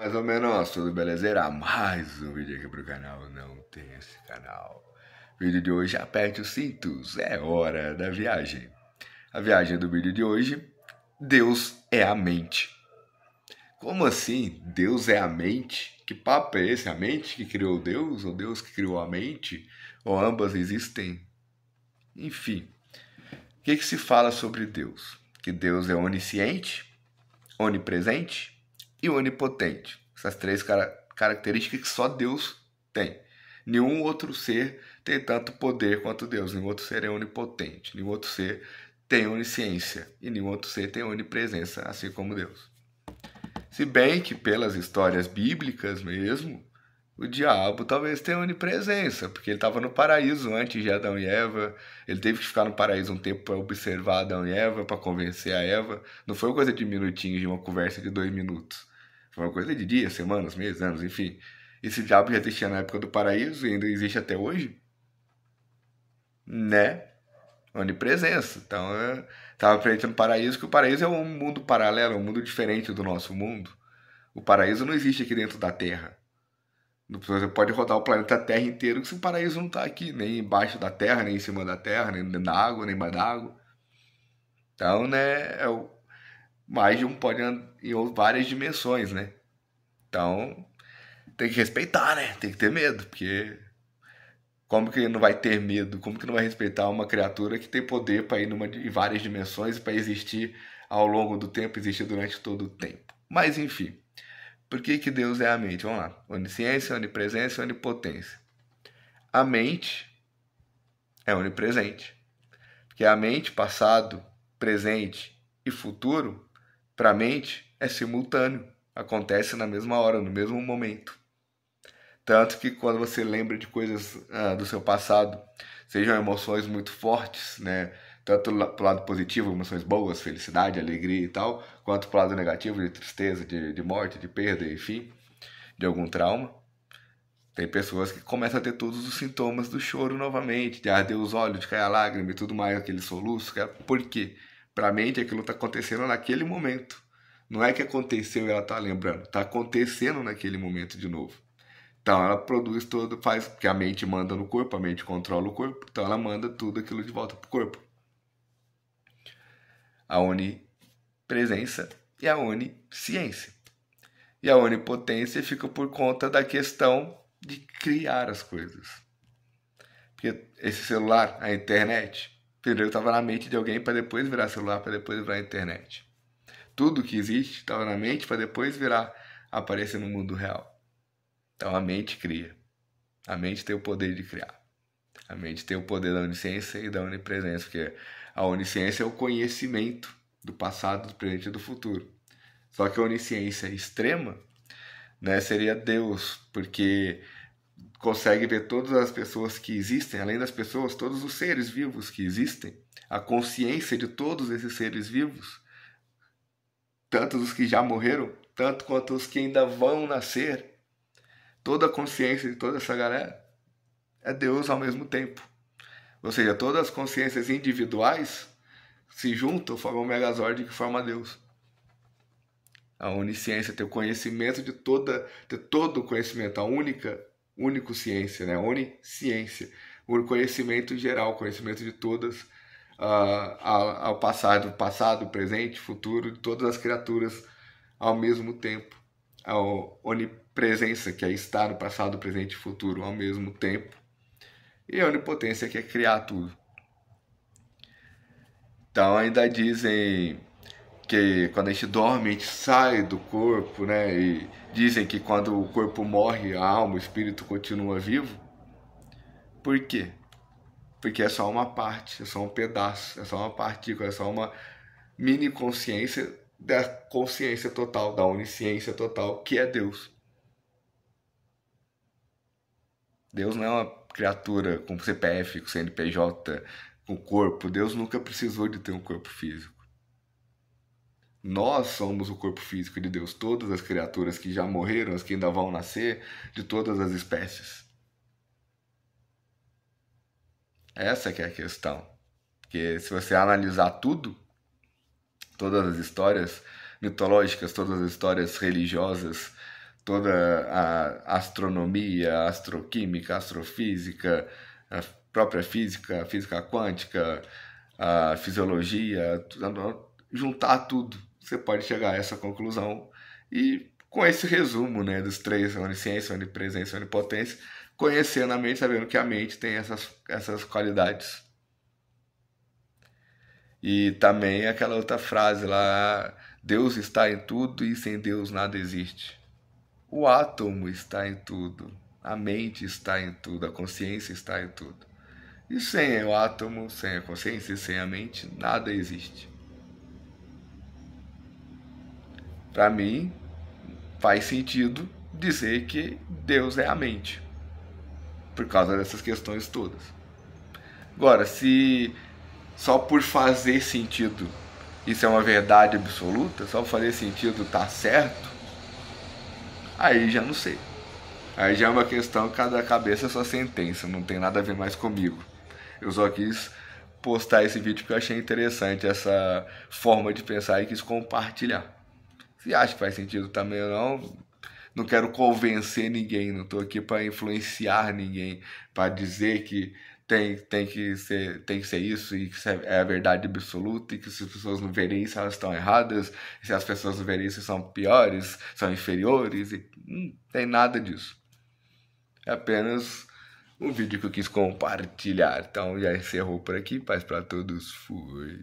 Mais ou menos, tudo belezeira? Mais um vídeo aqui pro canal, não tem esse canal. Vídeo de hoje, aperte os cintos, é hora da viagem. A viagem do vídeo de hoje, Deus é a mente. Como assim? Deus é a mente? Que papo é esse? A mente que criou Deus? Ou Deus que criou a mente? Ou ambas existem? Enfim, o que, que se fala sobre Deus? Que Deus é onisciente, onipresente e onipotente. Essas três car características que só Deus tem. Nenhum outro ser tem tanto poder quanto Deus. Nenhum outro ser é onipotente. Nenhum outro ser tem onisciência. E nenhum outro ser tem onipresença, assim como Deus. Se bem que, pelas histórias bíblicas mesmo, o diabo talvez tenha onipresença, porque ele estava no paraíso antes de Adão e Eva. Ele teve que ficar no paraíso um tempo para observar Adão e Eva, para convencer a Eva. Não foi uma coisa de minutinhos, de uma conversa de dois minutos. Foi uma coisa de dias, semanas, meses, anos, enfim. Esse diabo já existia na época do paraíso e ainda existe até hoje. Né? Onipresença. Então, estava presente no paraíso, que o paraíso é um mundo paralelo, um mundo diferente do nosso mundo. O paraíso não existe aqui dentro da Terra. Você pode rodar o planeta Terra inteiro, que o paraíso não está aqui, nem embaixo da Terra, nem em cima da Terra, nem na água, nem embaixo da água. Então, né, é o, mais de um pode em várias dimensões, né? Então, tem que respeitar, né? Tem que ter medo, porque como que não vai ter medo? Como que não vai respeitar uma criatura que tem poder para ir numa, em várias dimensões e para existir ao longo do tempo, existir durante todo o tempo? Mas enfim, por que, que Deus é a mente? Vamos lá. Onisciência, onipresença e onipotência. A mente é onipresente. Porque a mente, passado, presente e futuro, para a mente é simultâneo, acontece na mesma hora, no mesmo momento. Tanto que quando você lembra de coisas ah, do seu passado, sejam emoções muito fortes, né? Tanto pro lado positivo, emoções boas, felicidade, alegria e tal, quanto pro lado negativo, de tristeza, de, de morte, de perda, enfim, de algum trauma. Tem pessoas que começam a ter todos os sintomas do choro novamente, de arder os olhos, de cair a lágrima e tudo mais, aquele soluço. Por quê? Para a mente, aquilo está acontecendo naquele momento. Não é que aconteceu e ela está lembrando, está acontecendo naquele momento de novo. Então ela produz todo, faz, porque a mente manda no corpo, a mente controla o corpo, então ela manda tudo aquilo de volta para o corpo. A onipresença e a onisciência. E a onipotência fica por conta da questão de criar as coisas. Porque esse celular, a internet, Primeiro estava na mente de alguém para depois virar celular, para depois virar internet. Tudo que existe estava na mente para depois virar aparecer no mundo real. Então a mente cria. A mente tem o poder de criar. A mente tem o poder da onisciência e da onipresença, porque a onisciência é o conhecimento do passado, do presente e do futuro. Só que a onisciência extrema né, seria Deus, porque consegue ver todas as pessoas que existem, além das pessoas, todos os seres vivos que existem, a consciência de todos esses seres vivos, tanto os que já morreram, tanto quanto os que ainda vão nascer, toda a consciência de toda essa galera é Deus ao mesmo tempo. Ou seja, todas as consciências individuais se juntam, formam o Megazord que forma Deus. A onisciência, ter o conhecimento de toda, ter todo o conhecimento, a única único ciência, né? Onisciência, o conhecimento geral, conhecimento de todas, uh, ao passado, passado, presente, futuro, de todas as criaturas ao mesmo tempo. A onipresença, que é estar no passado, presente e futuro ao mesmo tempo. E a onipotência, que é criar tudo. Então ainda dizem que quando a gente dorme, a gente sai do corpo, né? E dizem que quando o corpo morre, a alma, o espírito continua vivo. Por quê? Porque é só uma parte, é só um pedaço, é só uma partícula, é só uma mini consciência da consciência total, da onisciência total, que é Deus. Deus não é uma criatura com CPF, com CNPJ, com corpo. Deus nunca precisou de ter um corpo físico. Nós somos o corpo físico de Deus, todas as criaturas que já morreram, as que ainda vão nascer, de todas as espécies. Essa que é a questão. Porque se você analisar tudo, todas as histórias mitológicas, todas as histórias religiosas, toda a astronomia, astroquímica, astrofísica, a própria física, a física quântica, a fisiologia, juntar tudo, você pode chegar a essa conclusão e com esse resumo né, dos três, onisciência, onipresença onipotência, conhecendo a mente, sabendo que a mente tem essas, essas qualidades. E também aquela outra frase lá, Deus está em tudo e sem Deus nada existe. O átomo está em tudo, a mente está em tudo, a consciência está em tudo. E sem o átomo, sem a consciência sem a mente, nada existe. Para mim, faz sentido dizer que Deus é a mente, por causa dessas questões todas. Agora, se só por fazer sentido isso é uma verdade absoluta, só fazer sentido tá certo, aí já não sei. Aí já é uma questão, cada cabeça é sua sentença, não tem nada a ver mais comigo. Eu só quis postar esse vídeo porque eu achei interessante essa forma de pensar e quis compartilhar. Se acha que faz sentido também ou não, não quero convencer ninguém, não estou aqui para influenciar ninguém, para dizer que tem, tem, que ser, tem que ser isso e que é a verdade absoluta e que se as pessoas não verem isso, elas estão erradas, se as pessoas não verem isso, são piores, são inferiores, e não tem nada disso. É apenas um vídeo que eu quis compartilhar. Então já encerrou por aqui. Paz para todos. Fui.